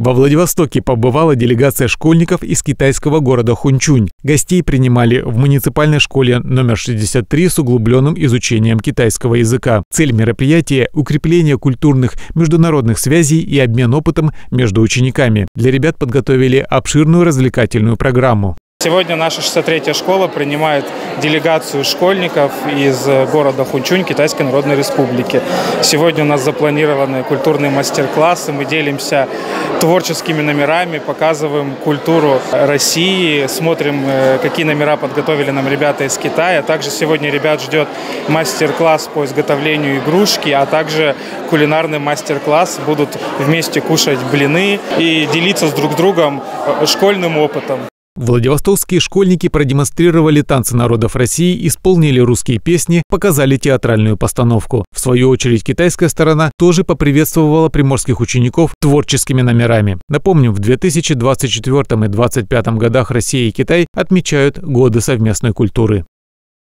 Во Владивостоке побывала делегация школьников из китайского города Хунчунь. Гостей принимали в муниципальной школе номер 63 с углубленным изучением китайского языка. Цель мероприятия – укрепление культурных международных связей и обмен опытом между учениками. Для ребят подготовили обширную развлекательную программу. Сегодня наша 63-я школа принимает делегацию школьников из города Хунчунь Китайской Народной Республики. Сегодня у нас запланированы культурные мастер-классы. Мы делимся творческими номерами, показываем культуру России, смотрим, э, какие номера подготовили нам ребята из Китая. Также сегодня ребят ждет мастер-класс по изготовлению игрушки, а также кулинарный мастер-класс. Будут вместе кушать блины и делиться с друг другом э, школьным опытом. Владивостокские школьники продемонстрировали танцы народов России, исполнили русские песни, показали театральную постановку. В свою очередь китайская сторона тоже поприветствовала приморских учеников творческими номерами. Напомним, в 2024 и 2025 годах Россия и Китай отмечают годы совместной культуры.